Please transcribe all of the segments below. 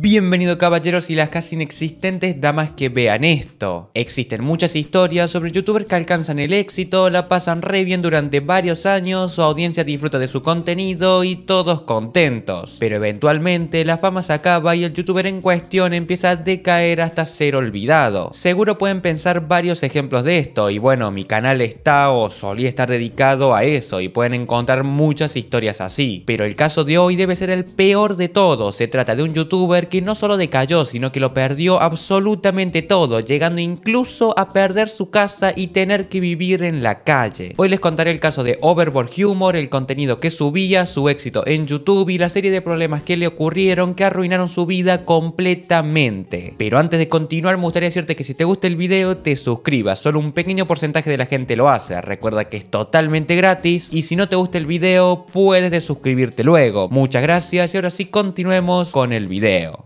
Bienvenido caballeros y las casi inexistentes damas que vean esto. Existen muchas historias sobre youtubers que alcanzan el éxito, la pasan re bien durante varios años, su audiencia disfruta de su contenido y todos contentos. Pero eventualmente la fama se acaba y el youtuber en cuestión empieza a decaer hasta ser olvidado. Seguro pueden pensar varios ejemplos de esto y bueno, mi canal está o solía estar dedicado a eso y pueden encontrar muchas historias así. Pero el caso de hoy debe ser el peor de todos, se trata de un youtuber que no solo decayó, sino que lo perdió absolutamente todo, llegando incluso a perder su casa y tener que vivir en la calle. Hoy les contaré el caso de Overboard Humor, el contenido que subía, su éxito en YouTube y la serie de problemas que le ocurrieron que arruinaron su vida completamente. Pero antes de continuar me gustaría decirte que si te gusta el video te suscribas, solo un pequeño porcentaje de la gente lo hace, recuerda que es totalmente gratis y si no te gusta el video puedes desuscribirte luego. Muchas gracias y ahora sí continuemos con el video.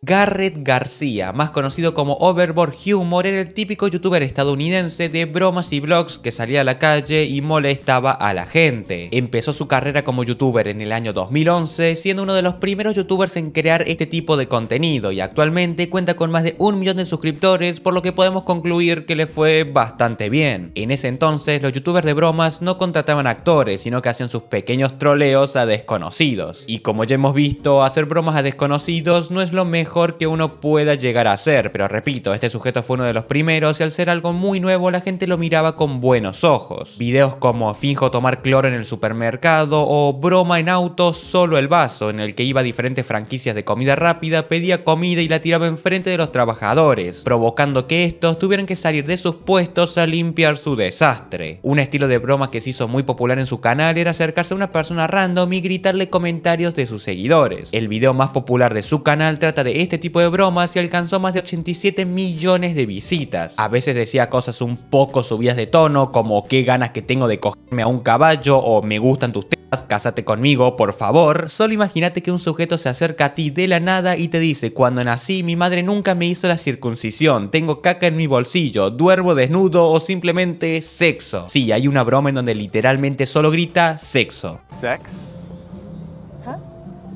Garrett García, más conocido como Overboard Humor, era el típico youtuber estadounidense de bromas y vlogs que salía a la calle y molestaba a la gente. Empezó su carrera como youtuber en el año 2011, siendo uno de los primeros youtubers en crear este tipo de contenido y actualmente cuenta con más de un millón de suscriptores, por lo que podemos concluir que le fue bastante bien. En ese entonces, los youtubers de bromas no contrataban actores, sino que hacían sus pequeños troleos a desconocidos. Y como ya hemos visto, hacer bromas a desconocidos no es lo mejor que uno pueda llegar a ser, pero repito, este sujeto fue uno de los primeros y al ser algo muy nuevo la gente lo miraba con buenos ojos. Videos como finjo tomar cloro en el supermercado o broma en auto solo el vaso, en el que iba a diferentes franquicias de comida rápida, pedía comida y la tiraba enfrente de los trabajadores, provocando que estos tuvieran que salir de sus puestos a limpiar su desastre. Un estilo de broma que se hizo muy popular en su canal era acercarse a una persona random y gritarle comentarios de sus seguidores. El video más popular de su canal trata de este tipo de bromas y alcanzó más de 87 millones de visitas. A veces decía cosas un poco subidas de tono, como qué ganas que tengo de cogerme a un caballo o me gustan tus tetas, cásate conmigo, por favor. Solo imagínate que un sujeto se acerca a ti de la nada y te dice, cuando nací mi madre nunca me hizo la circuncisión, tengo caca en mi bolsillo, duermo desnudo o simplemente sexo. Sí, hay una broma en donde literalmente solo grita sexo. Sex?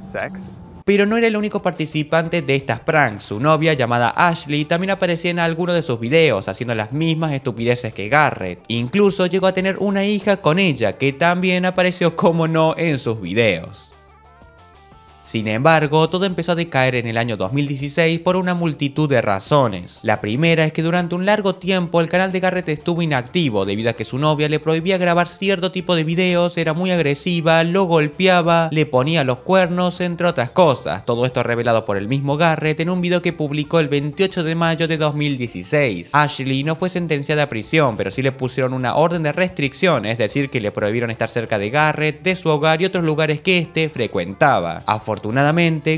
Sex? Pero no era el único participante de estas pranks, su novia llamada Ashley también aparecía en alguno de sus videos haciendo las mismas estupideces que Garrett. Incluso llegó a tener una hija con ella que también apareció como no en sus videos. Sin embargo, todo empezó a decaer en el año 2016 por una multitud de razones. La primera es que durante un largo tiempo el canal de Garrett estuvo inactivo debido a que su novia le prohibía grabar cierto tipo de videos, era muy agresiva, lo golpeaba, le ponía los cuernos, entre otras cosas. Todo esto revelado por el mismo Garrett en un video que publicó el 28 de mayo de 2016. Ashley no fue sentenciada a prisión, pero sí le pusieron una orden de restricción, es decir, que le prohibieron estar cerca de Garrett, de su hogar y otros lugares que éste frecuentaba. Afortunadamente,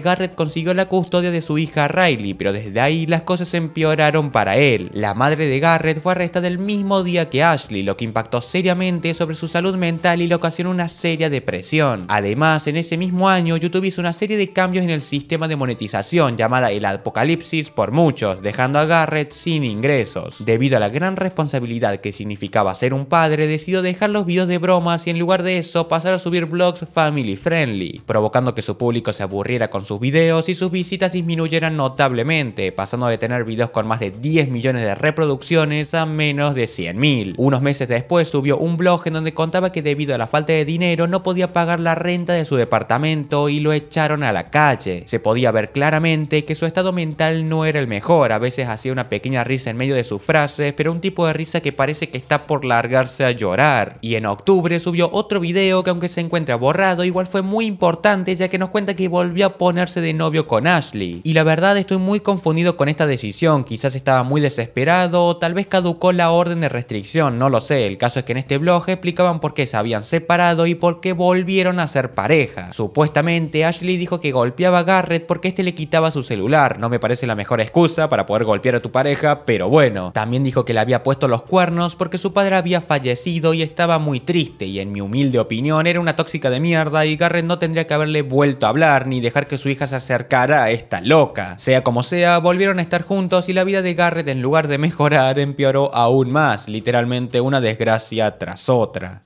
Garrett consiguió la custodia de su hija Riley, pero desde ahí las cosas empeoraron para él. La madre de Garrett fue arrestada el mismo día que Ashley, lo que impactó seriamente sobre su salud mental y le ocasionó una seria depresión. Además, en ese mismo año, YouTube hizo una serie de cambios en el sistema de monetización llamada el apocalipsis por muchos, dejando a Garrett sin ingresos. Debido a la gran responsabilidad que significaba ser un padre, decidió dejar los videos de bromas y en lugar de eso pasar a subir vlogs family friendly, provocando que su público se aburriera con sus videos y sus visitas disminuyeran notablemente, pasando de tener videos con más de 10 millones de reproducciones a menos de 100.000. Unos meses después subió un blog en donde contaba que debido a la falta de dinero no podía pagar la renta de su departamento y lo echaron a la calle. Se podía ver claramente que su estado mental no era el mejor, a veces hacía una pequeña risa en medio de sus frases, pero un tipo de risa que parece que está por largarse a llorar. Y en octubre subió otro video que aunque se encuentra borrado, igual fue muy importante ya que nos cuenta que volvió a ponerse de novio con Ashley. Y la verdad estoy muy confundido con esta decisión, quizás estaba muy desesperado o tal vez caducó la orden de restricción, no lo sé. El caso es que en este blog explicaban por qué se habían separado y por qué volvieron a ser pareja. Supuestamente Ashley dijo que golpeaba a Garrett porque este le quitaba su celular, no me parece la mejor excusa para poder golpear a tu pareja, pero bueno. También dijo que le había puesto los cuernos porque su padre había fallecido y estaba muy triste y en mi humilde opinión era una tóxica de mierda y Garrett no tendría que haberle vuelto a hablar ni dejar que su hija se acercara a esta loca. Sea como sea, volvieron a estar juntos y la vida de Garrett en lugar de mejorar empeoró aún más, literalmente una desgracia tras otra.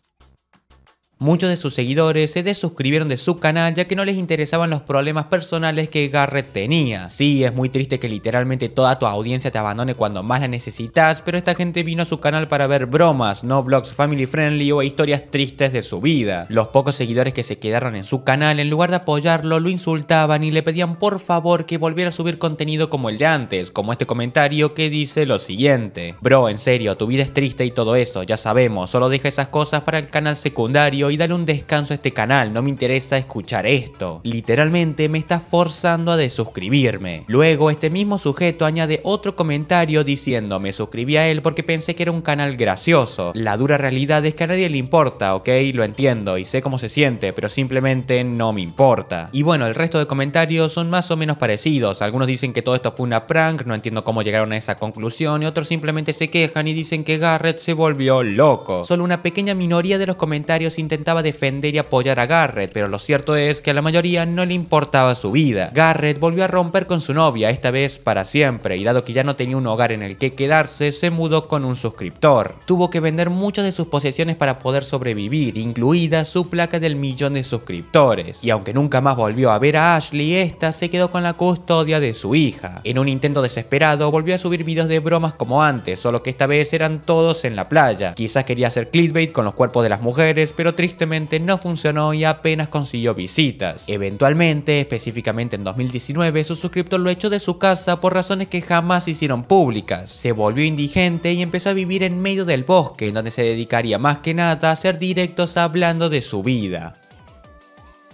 Muchos de sus seguidores se desuscribieron de su canal ya que no les interesaban los problemas personales que Garrett tenía. Sí, es muy triste que literalmente toda tu audiencia te abandone cuando más la necesitas, pero esta gente vino a su canal para ver bromas, no vlogs family friendly o historias tristes de su vida. Los pocos seguidores que se quedaron en su canal, en lugar de apoyarlo, lo insultaban y le pedían por favor que volviera a subir contenido como el de antes, como este comentario que dice lo siguiente. Bro, en serio, tu vida es triste y todo eso, ya sabemos, solo deja esas cosas para el canal secundario y dale un descanso a este canal, no me interesa escuchar esto. Literalmente me está forzando a desuscribirme. Luego este mismo sujeto añade otro comentario diciendo me suscribí a él porque pensé que era un canal gracioso. La dura realidad es que a nadie le importa, ok, lo entiendo y sé cómo se siente, pero simplemente no me importa. Y bueno, el resto de comentarios son más o menos parecidos. Algunos dicen que todo esto fue una prank, no entiendo cómo llegaron a esa conclusión y otros simplemente se quejan y dicen que Garrett se volvió loco. Solo una pequeña minoría de los comentarios intentaba defender y apoyar a Garrett, pero lo cierto es que a la mayoría no le importaba su vida. Garrett volvió a romper con su novia, esta vez para siempre, y dado que ya no tenía un hogar en el que quedarse, se mudó con un suscriptor. Tuvo que vender muchas de sus posesiones para poder sobrevivir, incluida su placa del millón de suscriptores. Y aunque nunca más volvió a ver a Ashley, esta se quedó con la custodia de su hija. En un intento desesperado, volvió a subir videos de bromas como antes, solo que esta vez eran todos en la playa. Quizás quería hacer clickbait con los cuerpos de las mujeres, pero tristemente no funcionó y apenas consiguió visitas. Eventualmente, específicamente en 2019, su suscriptor lo echó de su casa por razones que jamás hicieron públicas. Se volvió indigente y empezó a vivir en medio del bosque, donde se dedicaría más que nada a hacer directos hablando de su vida.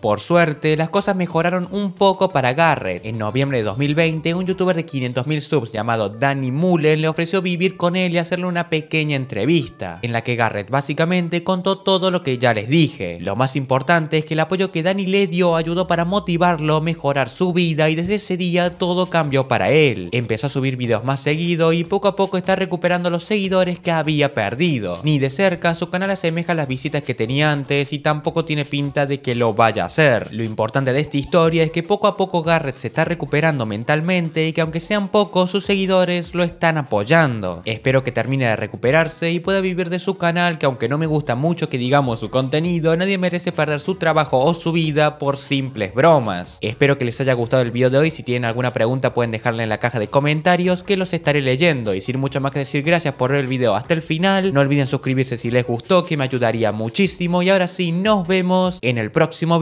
Por suerte, las cosas mejoraron un poco para Garrett. En noviembre de 2020, un youtuber de 500.000 subs llamado Danny Mullen le ofreció vivir con él y hacerle una pequeña entrevista, en la que Garrett básicamente contó todo lo que ya les dije. Lo más importante es que el apoyo que Danny le dio ayudó para motivarlo a mejorar su vida y desde ese día todo cambió para él. Empezó a subir videos más seguido y poco a poco está recuperando los seguidores que había perdido. Ni de cerca su canal asemeja las visitas que tenía antes y tampoco tiene pinta de que lo vaya a lo importante de esta historia es que poco a poco Garrett se está recuperando mentalmente y que aunque sean pocos, sus seguidores lo están apoyando. Espero que termine de recuperarse y pueda vivir de su canal, que aunque no me gusta mucho que digamos su contenido, nadie merece perder su trabajo o su vida por simples bromas. Espero que les haya gustado el video de hoy, si tienen alguna pregunta pueden dejarla en la caja de comentarios que los estaré leyendo. Y sin mucho más que decir gracias por ver el video hasta el final, no olviden suscribirse si les gustó que me ayudaría muchísimo. Y ahora sí nos vemos en el próximo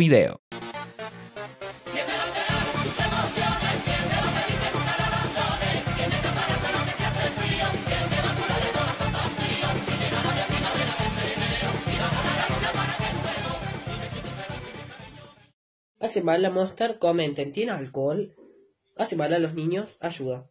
Hace mal la Monster, comenten, ¿tiene alcohol? Hace mal a los niños, ayuda.